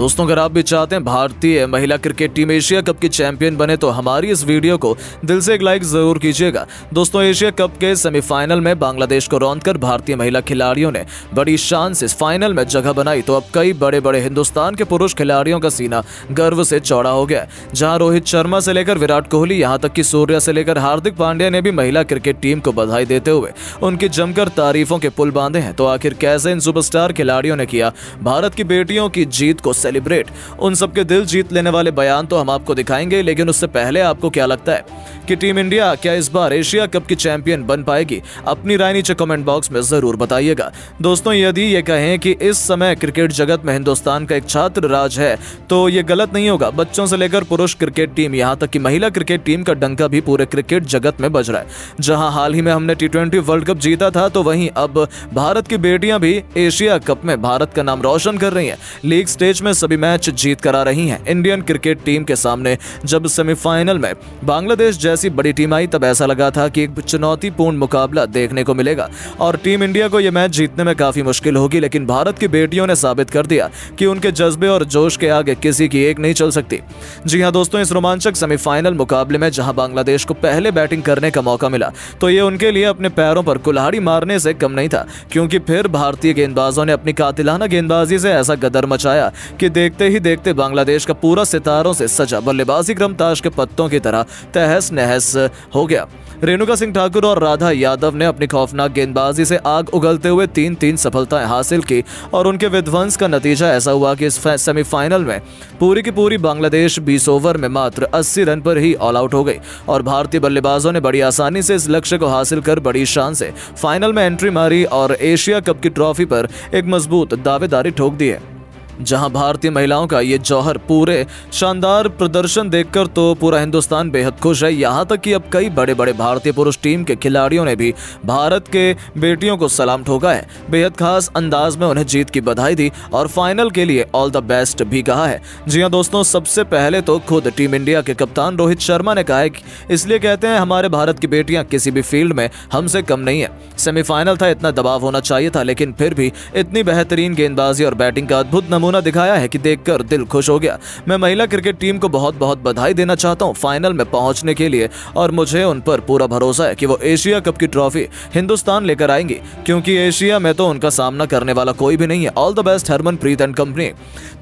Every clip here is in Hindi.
दोस्तों, अगर आप भी चाहते हैं भारतीय महिला क्रिकेट टीम एशिया कप की चैंपियन बने तो हमारी इस वीडियो को दिल से एक लाइक ज़रूर कीजिएगा। दोस्तों, एशिया कप के सेमीफाइनल में बांग्लादेश को रौंद कर भारतीय महिला खिलाड़ियों ने बड़ी शान से फाइनल में जगह बनाई तो अब कई बड़े बड़े हिंदुस्तान के पुरुष खिलाड़ियों का सीना गर्व से चौड़ा हो गया जहाँ रोहित शर्मा से लेकर विराट कोहली, यहाँ तक कि सूर्या से लेकर हार्दिक पांड्या ने भी महिला क्रिकेट टीम को बधाई देते हुए उनकी जमकर तारीफों के पुल बांधे हैं। तो आखिर कैसे इन सुपरस्टार खिलाड़ियों ने किया भारत की बेटियों की जीत को सेलिब्रेट। उन सबके दिल जीत लेने वाले बयान तो हम आपको दिखाएँगे, लेकिन उससे पहले आपको क्या लगता है कि टीम इंडिया क्या इस बार एशिया कप की चैंपियन बन पाएगी? अपनी राय नीचे कमेंट बॉक्स में ज़रूर बताइएगा। दोस्तों, यदि ये कहें कि इस समय क्रिकेट जगत में हिंदुस्तान का एक छात्र राज है तो ये गलत नहीं होगा। बच्चों से लेकर पुरुष क्रिकेट टीम यहाँ तक कि महिला क्रिकेट टीम का डंका भी पूरे क्रिकेट जगत में बज रहा है। जहाँ हाल ही में हमने टी वर्ल्ड कप जीता था तो वहीं अब भारत की बेटियाँ भी एशिया कप में भारत का नाम रोशन कर रही हैं। लीग स्टेज में सभी मैच जीत कर आ रही हैं। इंडियन क्रिकेट टीम के सामने जब सेमीफाइनल में बांग्लादेश जैसी बड़ी टीम आई, तब ऐसा लगा था कि एक चुनौतीपूर्ण मुकाबला देखने को मिलेगा। और टीम इंडिया को यह मैच जीतने में काफ़ी मुश्किल होगी, लेकिन भारत की बेटियों ने साबित कर दिया कि उनके जज्बे और जोश के आगे किसी की एक नहीं चल सकती। जी हाँ दोस्तों, इस रोमांचक सेमीफाइनल मुकाबले में जहाँ बांग्लादेश को पहले बैटिंग करने का मौका मिला तो ये उनके लिए अपने पैरों पर कुल्हाड़ी मारने से कम नहीं था, क्योंकि फिर भारतीय गेंदबाजों ने अपनी कातिलाना गेंदबाजी से ऐसा गदर मचाया कि देखते ही देखते बांग्लादेश का पूरा सितारों से सजा, बल्लेबाजी क्रम ताश के पत्तों की तरह तहस नहस हो गया। रेणुका सिंह ठाकुर और राधा यादव ने अपनी खौफनाक गेंदबाजी से आग उगलते हुए तीन तीन सफलताएँ हासिल की और उनके विध्वंस का नतीजा ऐसा हुआ कि इस सेमीफाइनल में पूरी की पूरी बांग्लादेश 20 ओवर में मात्र 80 रन पर ही ऑल आउट हो गई और भारतीय बल्लेबाजों ने बड़ी आसानी से इस लक्ष्य को हासिल कर बड़ी शान से फाइनल में एंट्री मारी और एशिया कप की ट्रॉफी पर एक मज़बूत दावेदारी ठोक दी है। जहाँ भारतीय महिलाओं का ये जौहर पूरे शानदार प्रदर्शन देखकर तो पूरा हिंदुस्तान बेहद खुश है। यहाँ तक कि अब कई बड़े बड़े भारतीय पुरुष टीम के खिलाड़ियों ने भी भारत के बेटियों को सलाम ठोका है। बेहद खास अंदाज में उन्हें जीत की बधाई दी और फाइनल के लिए ऑल द बेस्ट भी कहा है। जी हाँ दोस्तों, सबसे पहले तो खुद टीम इंडिया के कप्तान रोहित शर्मा ने कहा है इसलिए कहते हैं हमारे भारत की बेटियाँ किसी भी फ़ील्ड में हमसे कम नहीं है। सेमीफाइनल था, इतना दबाव होना चाहिए था, लेकिन फिर भी इतनी बेहतरीन गेंदबाजी और बैटिंग का अद्भुत नमूना नमूना दिखाया है कि देखकर दिल खुश हो गया। मैं महिला क्रिकेट टीम को बहुत बहुत बधाई देना चाहता हूँ फाइनल में पहुँचने के लिए और मुझे उन पर पूरा भरोसा है कि वो एशिया कप की ट्रॉफी हिंदुस्तान लेकर आएँगी, क्योंकि एशिया में तो उनका सामना करने वाला कोई भी नहीं है। All the best Harmanpreet and company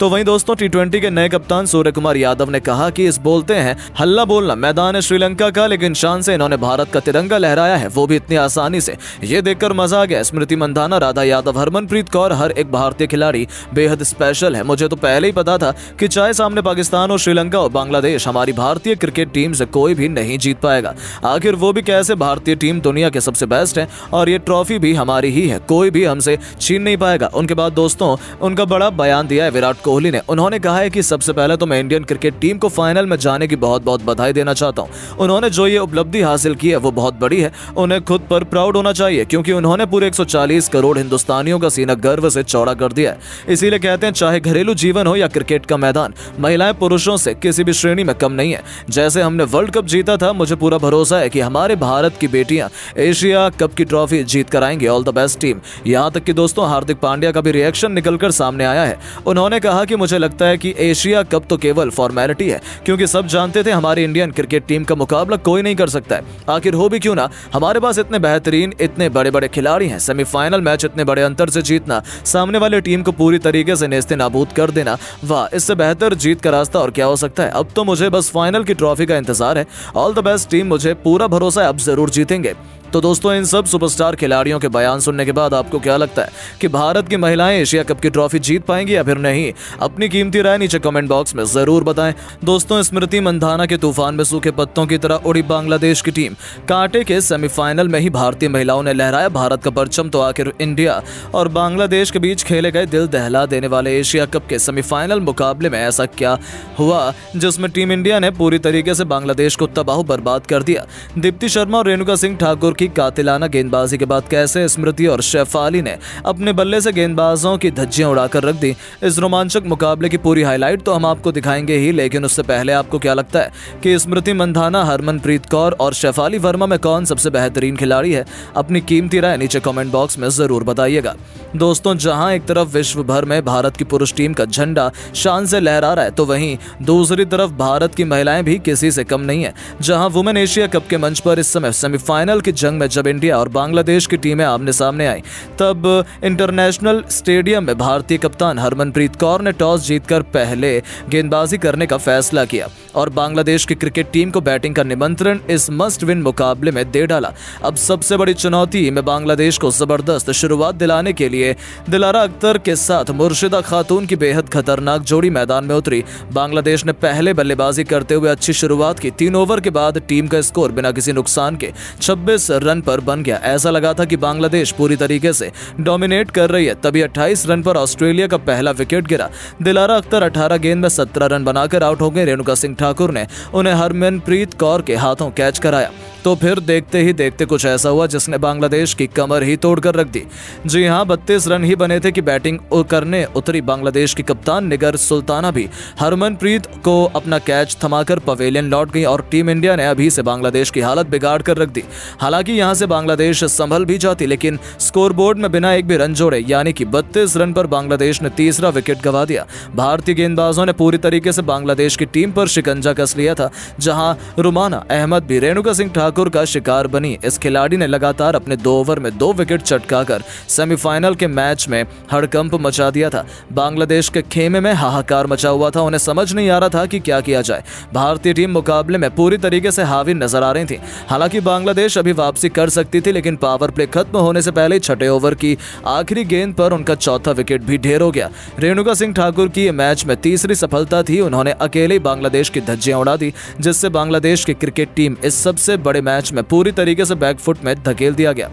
तो वहीं दोस्तों टी के नए कप्तान सूर्य कुमार यादव ने कहा कि इस बोलते हैं, हल्ला बोलना मैदान है श्रीलंका का, लेकिन शान से इन्होंने भारत का तिरंगा लहराया है, वो भी इतनी आसानी से। ये देखकर मज़ा आ गया। स्मृति मंदाना राधा यादव, हरमनप्रीत कौर, हर एक भारतीय खिलाड़ी बेहद स्पेशल है। मुझे तो पहले ही पता था कि चाहे सामने पाकिस्तान और श्रीलंका और बांग्लादेश, हमारी भारतीय क्रिकेट टीम से कोई भी नहीं जीत पाएगा। आखिर वो भी कैसे भारतीय टीम दुनिया के सबसे बेस्ट है? और ये ट्रॉफी भी हमारी ही है। कोई भी हमसे छीन नहीं पाएगा। उनके बाद दोस्तों, उनका बड़ा बयान दिया है विराट कोहली ने। उन्होंने कहा है कि सबसे पहले तो मैं इंडियन क्रिकेट टीम को फाइनल में जाने की बहुत बहुत बधाई देना चाहता हूँ। उन्होंने जो ये उपलब्धि हासिल की है, वो बहुत बड़ी है। उन्हें खुद पर प्राउड होना चाहिए, क्योंकि उन्होंने पूरे 140 करोड़ हिंदुस्तानियों का सीना गर्व से चौड़ा कर दिया है। इसीलिए कहते हैं चाहे घरेलू जीवन हो या क्रिकेट का मैदान, महिलाएँ पुरुषों से किसी भी श्रेणी में कम नहीं है। जैसे हमने वर्ल्ड कप जीता था, मुझे पूरा भरोसा है कि हमारे भारत की बेटियाँ एशिया कप की ट्रॉफी जीत कर आएँगे। ऑल द बेस्ट टीम यहाँ तक कि दोस्तों, हार्दिक पांड्या का भी रिएक्शन निकलकर सामने आया है। उन्होंने कहा कि मुझे लगता है कि एशिया कप तो केवल फॉर्मेलिटी है, क्योंकि सब जानते थे हमारी इंडियन क्रिकेट टीम का मुकाबला कोई नहीं कर सकता है। आखिर हो भी क्यों ना? हमारे पास इतने बेहतरीन, इतने बड़े बड़े खिलाड़ी हैं। सेमीफाइनल मैच, इतने बड़े अंतर से जीतना, सामने वाले टीम को पूरी तरीके से नेस्ते नाबूद कर देना। वाह, इससे बेहतर जीत का रास्ता और क्या हो सकता है? अब तो मुझे बस फाइनल की ट्रॉफी का इंतज़ार है। ऑल द बेस्ट टीम मुझे पूरा भरोसा है, अब ज़रूर जीतेंगे। तो दोस्तों, इन सब सुपरस्टार खिलाड़ियों के बयान सुनने के बाद आपको क्या लगता है कि भारत की महिलाएँ एशिया कप की ट्रॉफी जीत पाएँगी या फिर नहीं? अपनी कीमती राय नीचे कमेंट बॉक्स में ज़रूर बताएँ। दोस्तों, स्मृति मंधाना के तूफ़ान में सूखे पत्तों की तरह उड़ी बांग्लादेश की टीम। कांटे के सेमीफाइनल में ही भारतीय महिलाओं ने लहराया भारत का परचम तो आखिर इंडिया और बांग्लादेश के बीच खेले गए दिल दहला देने वाले एशिया कप के सेमीफाइनल मुकाबले में ऐसा क्या हुआ, जिसमें टीम इंडिया ने पूरी तरीके से बांग्लादेश को तबाह, बर्बाद कर दिया? दीप्ति शर्मा और रेणुका सिंह ठाकुर की कातिलाना गेंदबाजी के बाद कैसे स्मृति और शेफाली ने अपने बल्ले से गेंदबाजों की धज्जियाँ उड़ाकर रख दी? इस रोमांचक मुकाबले की पूरी हाईलाइट तो हम आपको दिखाएँगे ही, लेकिन उससे पहले आपको क्या लगता है कि स्मृति मंधाना, हरमनप्रीत कौर और शेफाली वर्मा में कौन सबसे बेहतरीन खिलाड़ी है? अपनी कीमती राय नीचे कॉमेंट बॉक्स में ज़रूर बताइएगा। दोस्तों, जहाँ एक तरफ़ विश्व भर में भारत की पुरुष टीम का झंडा शान से लहरा रहा है तो वहीं दूसरी तरफ़ भारत की महिलाएँ भी किसी से कम नहीं है। जहाँ वुमेन एशिया कप के मंच पर इस समय सेमीफाइनल की जंग में जब इंडिया और बांग्लादेश की टीमें आमने सामने आई, तब इंटरनेशनल स्टेडियम में भारतीय कप्तान हरमनप्रीत कौर ने टॉस जीतकर पहले गेंदबाजी करने का फैसला किया और बांग्लादेश की क्रिकेट टीम को बैटिंग का निमंत्रण इस मस्ट विन मुकाबले में दे डाला। अब सबसे बड़ी चुनौती में बांग्लादेश को ज़बरदस्त शुरुआत दिलाने के लिए दिलारा अख्तर के साथ मुर्शिदा खातून की बेहद खतरनाक जोड़ी मैदान में उतरी। बांग्लादेश ने पहले बल्लेबाजी करते हुए अच्छी शुरुआत की। तीन ओवर के बाद टीम का स्कोर बिना किसी नुकसान के 26 रन पर बन गया। ऐसा लगा था कि बांग्लादेश पूरी तरीके से डोमिनेट कर रही है, तभी 28 रन पर ऑस्ट्रेलिया का पहला विकेट गिरा। दिलारा अख्तर 18 गेंद में 17 रन बनाकर आउट हो गए। रेणुका सिंह ठाकुर ने उन्हें हरमनप्रीत कौर के हाथों कैच कराया। तो फिर देखते ही देखते कुछ ऐसा हुआ जिसने बांग्लादेश की कमर ही तोड़कर रख दी। जी हाँ बत्तीस रन ही बने थे कि बैटिंग करने उतरी बांग्लादेश की कप्तान निगर सुल्ताना भी। हरमनप्रीत को अपना कैच थमाकर पवेलियन लौट गई और टीम इंडिया ने अभी से बांग्लादेश की हालत बिगाड़ कर रख दी। हालाँकि यहाँ से बांग्लादेश संभल भी जाती, लेकिन स्कोरबोर्ड में बिना एक भी रन जोड़े, यानी कि बत्तीस रन पर बांग्लादेश ने तीसरा विकेट गवा दिया। भारतीय गेंदबाजों ने पूरी तरीके से बांग्लादेश की टीम पर शिकंजा कस लिया था, जहाँ रुमाना, अहमद भी, रेणुका सिंह ठाकुर का शिकार बनी। इस खिलाड़ी ने लगातार अपने दो ओवर में दो विकेट चटकाकर सेमीफाइनल के मैच में हड़कंप मचा दिया था। बांग्लादेश के खेमे में हाहाकार मचा हुआ था। उन्हें समझ नहीं आ रहा था कि क्या किया जाए। भारतीय टीम मुकाबले में पूरी तरीके से हावी नज़र आ रही थी। हालाँकि बांग्लादेश अभी वापसी कर सकती थी, लेकिन पावर प्ले खत्म होने से पहले छठे ओवर की आखिरी गेंद पर उनका चौथा विकेट भी ढेर हो गया। रेणुका सिंह ठाकुर की मैच में तीसरी सफलता थी। उन्होंने अकेले बांग्लादेश की धज्जियाँ उड़ा दी, जिससे बांग्लादेश की क्रिकेट टीम इस सबसे बड़े मैच में पूरी तरीके से बैकफुट में धकेल दिया गया।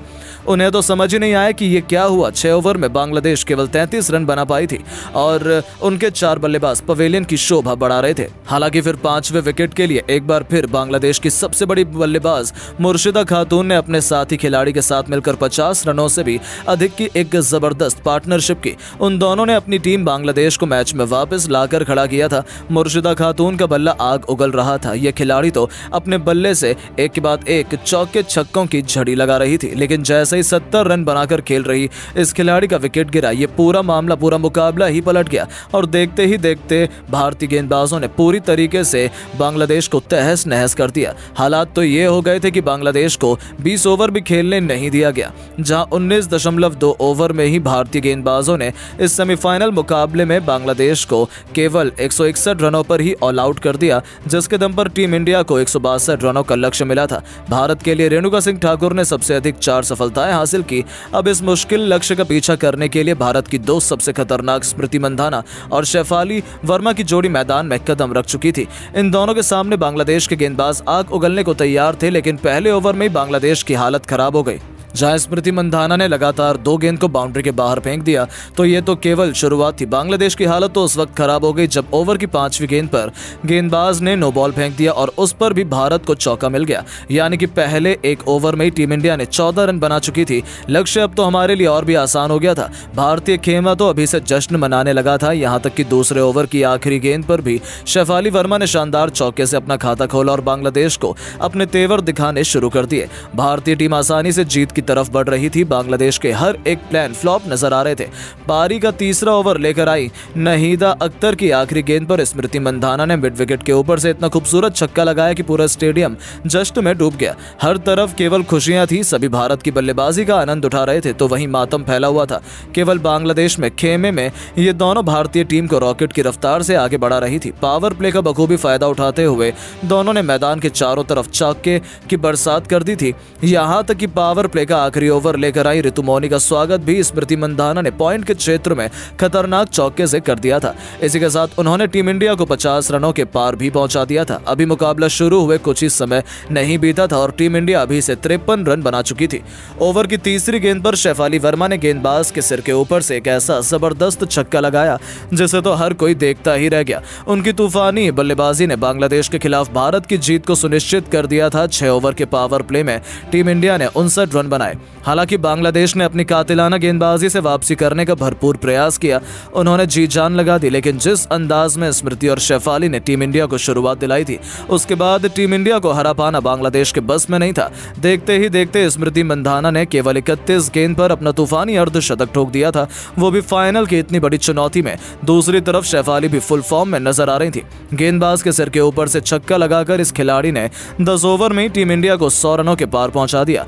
उन्हें तो समझ ही नहीं आया कि ये क्या हुआ। छह ओवर में बांग्लादेश केवल 33 रन बना पाई थी और उनके चार बल्लेबाज पवेलियन की शोभा बढ़ा रहे थे। हालाँकि फिर पाँचवें विकेट के लिए एक बार फिर बांग्लादेश की सबसे बड़ी बल्लेबाज मुर्शिदा खातून ने अपने साथी खिलाड़ी के साथ मिलकर 50 रनों से भी अधिक की एक ज़बरदस्त पार्टनरशिप की। उन दोनों ने अपनी टीम बांग्लादेश को मैच में वापस लाकर खड़ा किया था। मुर्शिदा खातून का बल्ला आग उगल रहा था। यह खिलाड़ी तो अपने बल्ले से एक के बाद एक चौके छक्कों की झड़ी लगा रही थी, लेकिन जैसे ही सत्तर रन बनाकर खेल रही, इस खिलाड़ी का विकेट गिरा। ये पूरा मामला, पूरा मुकाबला ही पलट गया। और देखते ही देखते भारतीय गेंदबाजों ने पूरी तरीके से बांग्लादेश को तहस नहस कर दिया। हालात तो ये हो गए थे कि बांग्लादेश को 20 ओवर भी खेलने नहीं दिया गया, जहाँ उन्नीस दशमलव दो ओवर में ही भारतीय गेंदबाजों ने इस सेमीफाइनल मुकाबले में बांग्लादेश को केवल एक सौ इकसठ रनों पर ही ऑल आउट कर दिया, जिसके दम पर टीम इंडिया को एक सौ बासठ रनों का लक्ष्य मिला था। भारत के लिए रेणुका सिंह ठाकुर ने सबसे अधिक चार सफलताएँ हासिल की। अब इस मुश्किल लक्ष्य का पीछा करने के लिए भारत की दो सबसे खतरनाक स्मृति मंदाना और शेफाली वर्मा की जोड़ी मैदान में कदम रख चुकी थी। इन दोनों के सामने बांग्लादेश के गेंदबाज आग उगलने को तैयार थे, लेकिन पहले ओवर में बांग्लादेश की हालत खराब हो गई। जहाँ स्मृति मंधाना ने लगातार दो गेंद को बाउंड्री के बाहर फेंक दिया तो ये तो केवल शुरुआत थी। बांग्लादेश की हालत तो उस वक्त खराब हो गई जब ओवर की पांचवी गेंद पर गेंदबाज ने नो बॉल फेंक दिया और उस पर भी भारत को चौका मिल गया। यानी कि पहले एक ओवर में ही टीम इंडिया ने चौदह रन बना चुकी थी। लक्ष्य अब तो हमारे लिए और भी आसान हो गया था। भारतीय खेमा तो अभी से जश्न मनाने लगा था। यहाँ तक कि दूसरे ओवर की आखिरी गेंद पर भी शेफाली वर्मा ने शानदार चौके से अपना खाता खोला और बांग्लादेश को अपने तेवर दिखाने शुरू कर दिए। भारतीय टीम आसानी से जीत की तरफ़ बढ़ रही थी। बांग्लादेश के हर एक प्लान फ्लॉप नज़र आ रहे थे। पारी का तीसरा ओवर लेकर आई नहीदा अख्तर की आखिरी गेंद पर। स्मृति मंधाना ने मिड विकेट के ऊपर से इतना खूबसूरत छक्का लगाया कि पूरा स्टेडियम जस्ट में डूब गया। हर तरफ़ केवल खुशियाँ थी। सभी भारत की बल्लेबाजी का आनंद उठा रहे थे तो वहीं मातम फैला हुआ था। केवल बांग्लादेश में खेमे में ये दोनों भारतीय टीम को रॉकेट की रफ्तार से आगे बढ़ा रही थी। पावर प्ले का बखूबी फ़ायदा उठाते हुए दोनों ने मैदान के चारों तरफ़ चौके की बरसात कर दी थी। यहाँ तक कि पावर प्ले का आखिरी ओवर लेकर आई ऋतु मौनी का स्वागत भी स्मृति मंदाना ने पॉइंट के क्षेत्र में खतरनाक चौके से कर दिया था। इसी के साथ उन्होंने टीम इंडिया को 50 रनों के पार भी पहुँचा दिया था। अभी मुकाबला शुरू हुए कुछ ही समय नहीं बीता था और टीम इंडिया अभी से तिरपन रन बना चुकी थी। ओवर की तीसरी गेंद पर शेफाली वर्मा ने गेंदबाज के सिर के ऊपर से एक ऐसा ज़बरदस्त छक्का लगाया, जिसे तो हर कोई देखता ही रह गया। उनकी तूफानी बल्लेबाजी ने बांग्लादेश के खिलाफ भारत की जीत को सुनिश्चित कर दिया था। छह ओवर के पावर प्ले में टीम इंडिया ने उनसठ रन बनाए। बनाए। हालाँकि बांग्लादेश ने अपनी कातिलाना गेंदबाजी से वापसी करने का भरपूर प्रयास किया। उन्होंने जी जान लगा दी, लेकिन जिस अंदाज में स्मृति और शेफाली ने टीम इंडिया को शुरुआत दिलाई थी, उसके बाद टीम इंडिया को हरा पाना बांग्लादेश के बस में नहीं था। देखते ही देखते स्मृति मंधाना ने केवल इकतीस गेंद पर अपना तूफानी अर्धशतक ठोक दिया था। वो भी फाइनल की इतनी बड़ी चुनौती में। दूसरी तरफ़ शेफाली भी फुल फॉर्म में नज़र आ रही थी। गेंदबाज के सिर के ऊपर से छक्का लगाकर इस खिलाड़ी ने दस ओवर में टीम इंडिया को सौ रनों के पार पहुँचा दिया।